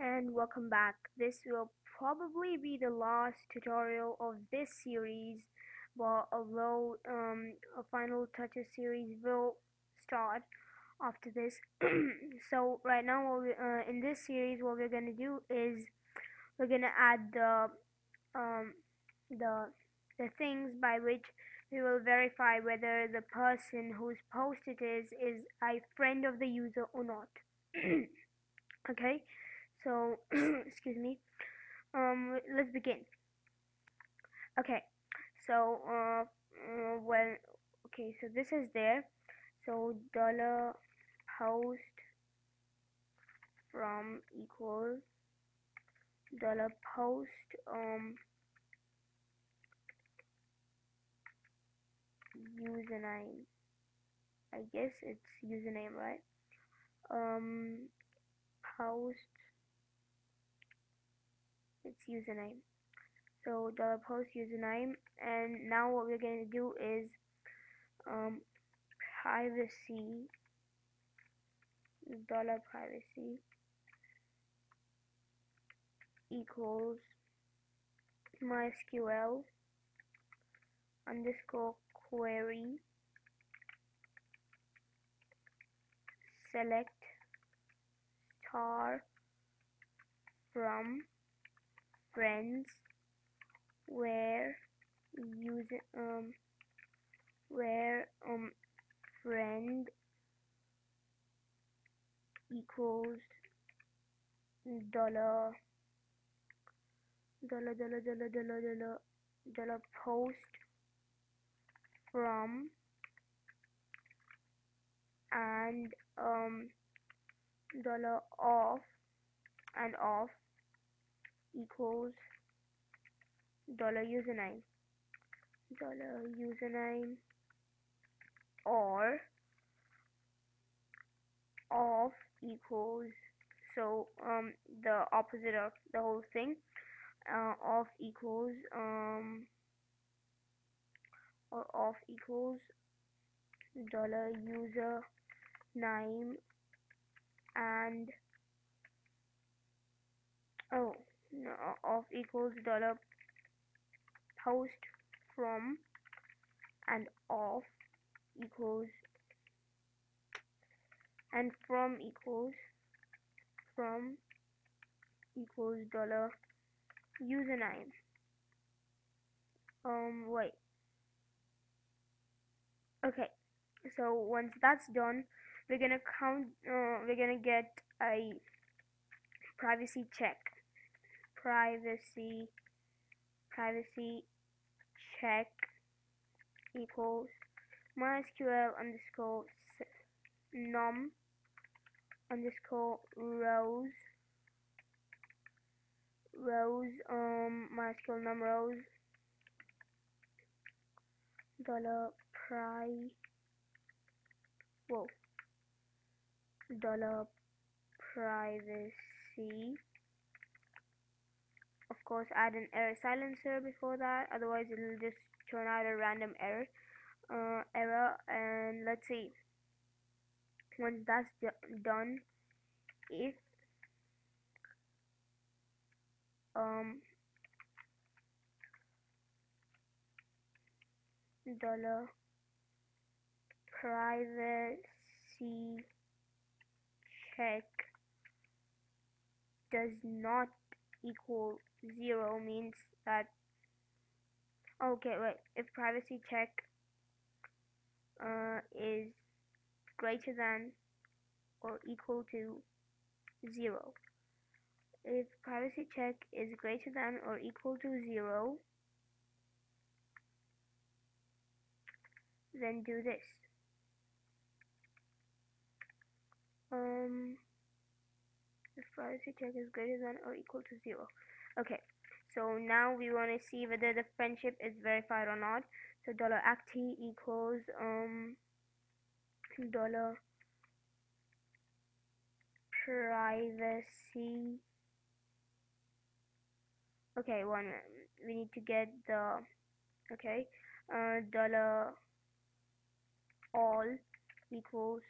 and welcome back. This will probably be the last tutorial of this series but although um, a final touches series will start after this. So right now we, uh, in this series what we're gonna do is we're gonna add the um, the the things by which we will verify whether the person whose post it is is a friend of the user or not. Okay so excuse me. Um let's begin. Okay so uh, uh well okay so this is there. So dollar post from equals dollar post um username. I guess it's username right? Um post its username. So dollar post username and now what we're going to do is um, privacy dollar privacy equals mysql underscore query select star from friends where user um where um friend equals dollar dollar dollar dollar dollar dollar dollar post from and um dollar off and off equals dollar username. Dollar username or off equals so um the opposite of the whole thing uh, off equals um or off equals dollar user name and oh of equals dollar post from and off equals and from equals from equals dollar username. Um wait. Okay so once that's done we're gonna count uh, we're gonna get a privacy check privacy privacy check equals mysql underscore num underscore rows rows um mysql num rows dollar pri whoa dollar privacy course add an error silencer before that. Otherwise it'll just turn out a random error uh, error. And let's see. Once that's done if um dollar privacy check does not equal zero means that okay wait if privacy check uh, is greater than or equal to zero. If privacy check is greater than or equal to zero then do this. Um privacy check is greater than or equal to zero. Okay so now we want to see whether the friendship is verified or not. So dollar acti equals um dollar privacy. Okay one we need to get the okay uh dollar all equals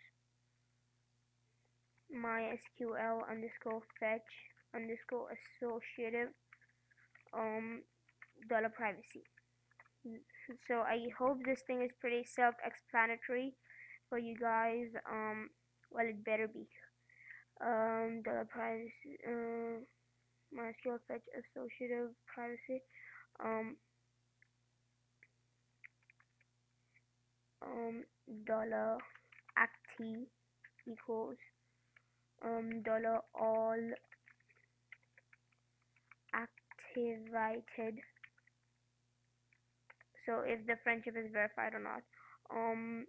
mysql underscore fetch underscore associative um dollar privacy. So I hope this thing is pretty self-explanatory for you guys. Um well it better be. Um dollar privacy uh MySQL fetch associative privacy um um dollar act equals um dollar all activated. So if the friendship is verified or not. Um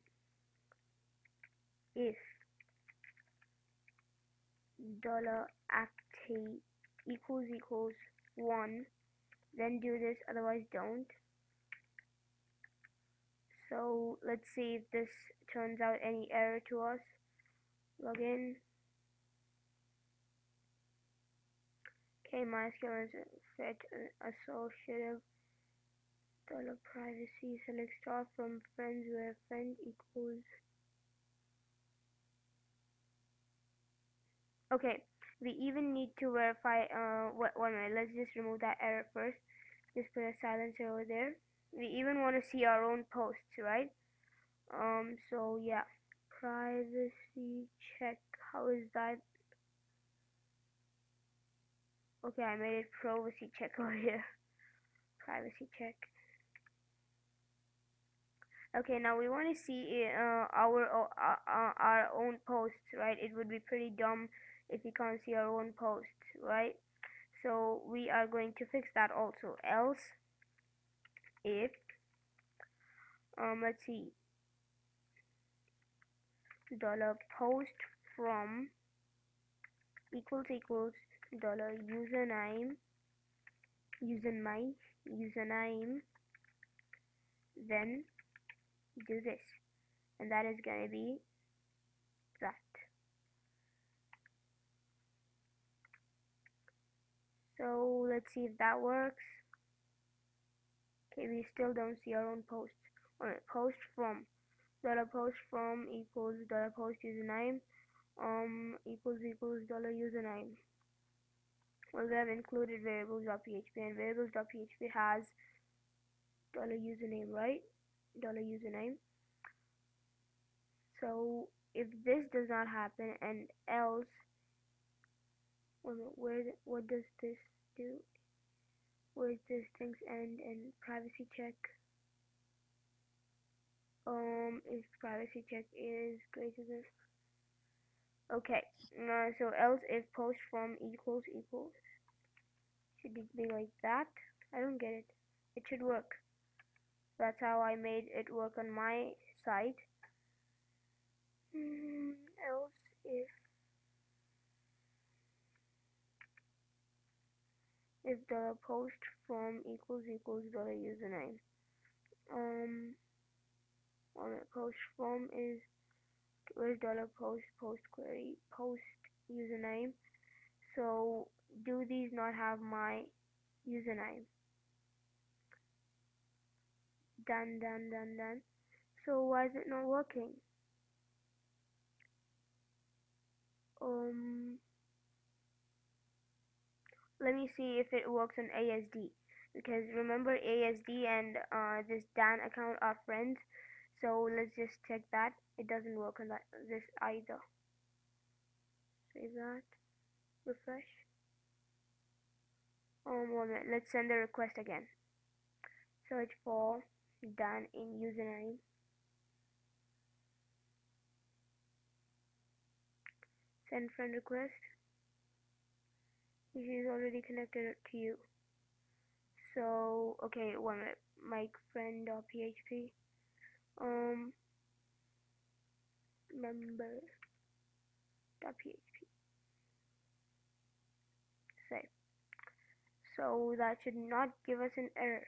if dollar acti equals equals one then do this otherwise don't. So let's see if this turns out any error to us. Login okay MySQL is fetch associative. Dollar privacy select star from friends where friend equals. Okay we even need to verify uh what one minute let's just remove that error first. Just put a silencer over there. We even want to see our own posts right? Um so yeah. Privacy check how is that okay I made a privacy check. Over here privacy check. Okay now we want to see uh, our uh, uh, our own posts right? It would be pretty dumb if we can't see our own posts right? So we are going to fix that also. Else if um let's see. Dollar post from equals equals dollar username username username then do this. And that is to be that. So let's see if that works. Okay we still don't see our own posts Alright, post from dollar post from equals dollar post username. Um equals equals dollar username well we have included variables.php and variables.php has dollar username right? Dollar username. So if this does not happen and else where what does this do? Where does things end and privacy check? Um if privacy check is greater than okay uh, so else if post from equals equals should be like that? I don't get it. It should work. That's how I made it work on my site mm, else if if the post from equals equals dollar username. Um on post from is where's dollar post post query post username. So do these not have my username? Done done done done. So why is it not working? Um let me see if it works on ASD because remember ASD and uh, this Dan account are friends. So let's just check that it doesn't work on that this either. Save that? Refresh. Um one minute. Let's send the request again. Search for Dan in username. Send friend request. He is already connected to you. So okay one minute. Make friend.php um member.php save so that should not give us an error.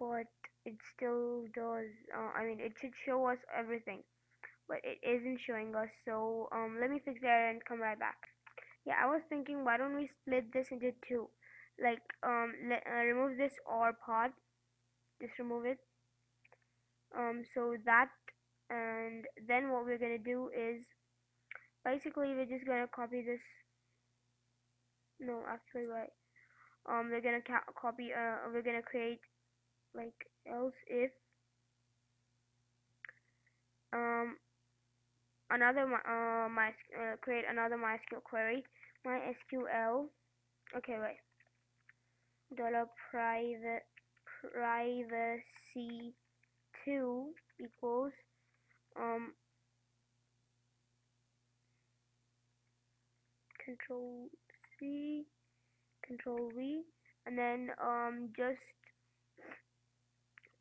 But it still does uh, I mean it should show us everything. But it isn't showing us so um let me fix that and come right back. Yeah I was thinking why don't we split this into two? Like um let, uh, remove this or pod. Just remove it. Um so that and then what we're gonna do is basically we're just gonna copy this. No actually wait. Um we're gonna copy uh we're gonna create like else if um another uh my uh, create another MySQL query. MySQL okay wait. Dollar private privacy 2 equals um control C control V and then um just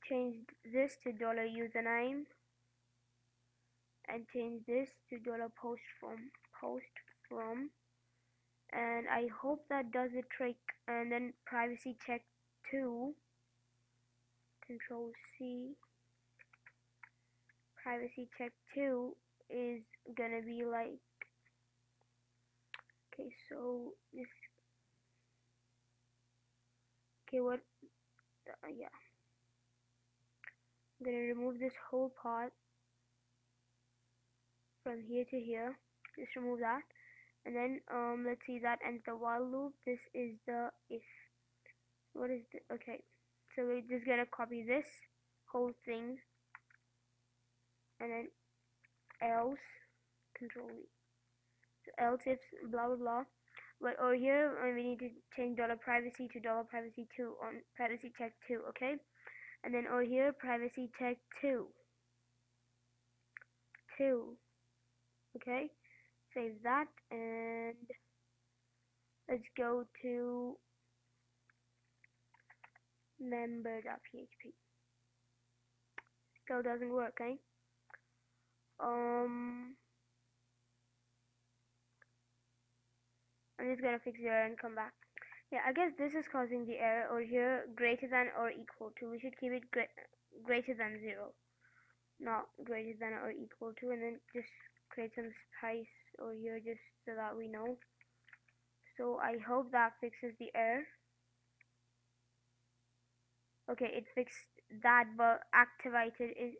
change this to dollar username and change this to dollar post from post from. And I hope that does the trick. And then privacy check 2 control C privacy check 2 is gonna be like okay so this okay what uh, yeah. I'm gonna remove this whole part from here to here. Just remove that. And then um let's see that ends the while loop. This is the if. What is the okay. So we're just gonna copy this whole thing and then else control V. So else if blah blah blah. But over here uh, we need to change dollar privacy to dollar privacy 2 on privacy check 2 okay? And then over here privacy check 2 2 okay? Save that and let's go to member.php still doesn't work eh I'm gonna fix the error and come back. Yeah I guess this is causing the error over here greater than or equal to. We should keep it greater than 0 not greater than or equal to and then just create some spice over here just so that we know. So I hope that fixes the error. Okay it fixed that but activated is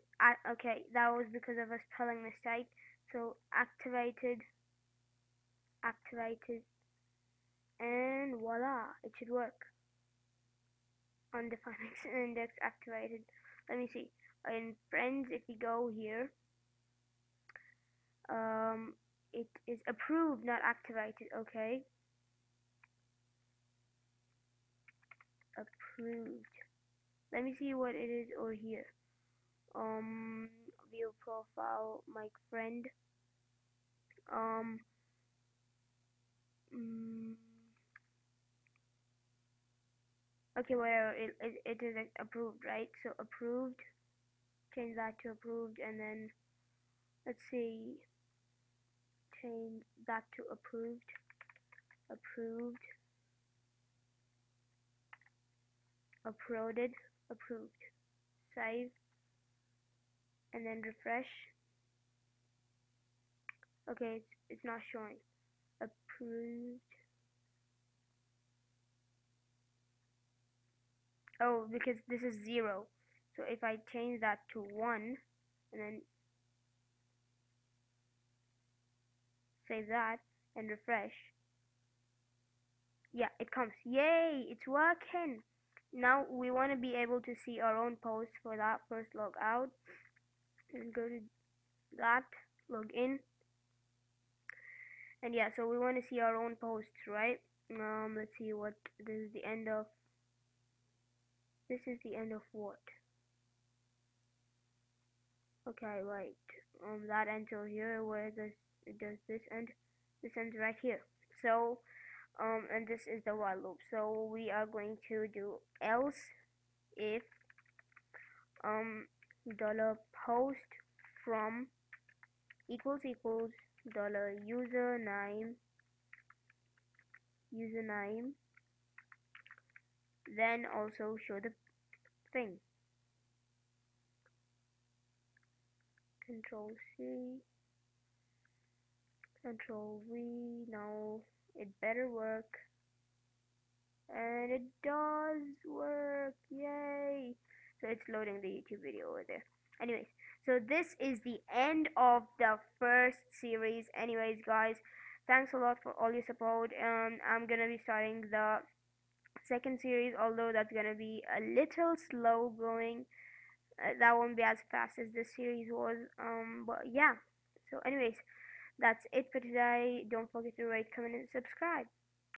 okay that was because of a spelling mistake. So activated activated and voila it should work. Undefined index activated. Let me see. In friends if we go here um it is approved not activated. Okay. Approved. Let me see what it is over here. Um view profile my friend. Um mm, okay whatever it, it, it is approved right? So approved? Change that to approved and then let's see. Change that to approved. Approved. Uploaded. Approved. Save. And then refresh. Okay it's, it's not showing. Approved oh because this is zero. So if I change that to one and then save that and refresh. Yeah it comes. Yay it's working. Now we want to be able to see our own post for that first log out and go to that log in. And yeah so we want to see our own posts right? Um let's see what this is the end of this is the end of what? Okay right. Um that ends over here where does does this end? This ends right here. So um and this is the while loop. So we are going to do else if um dollar post from equals equals dollar username username then also show the thing. Control C control V now it better work. And it does work yay. So it's loading the YouTube video over there. Anyways so this is the end of the first series. Anyways guys thanks a lot for all your support. Um i'm gonna be starting the second series although that's gonna be a little slow going uh, that won't be as fast as this series was um but yeah. So anyways that's it for today. Don't forget to rate comment and subscribe